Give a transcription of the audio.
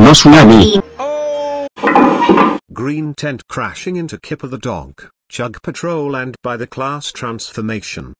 No tsunami. Green tent crashing into Kipper the dog, Chug Patrol and by the class transformation.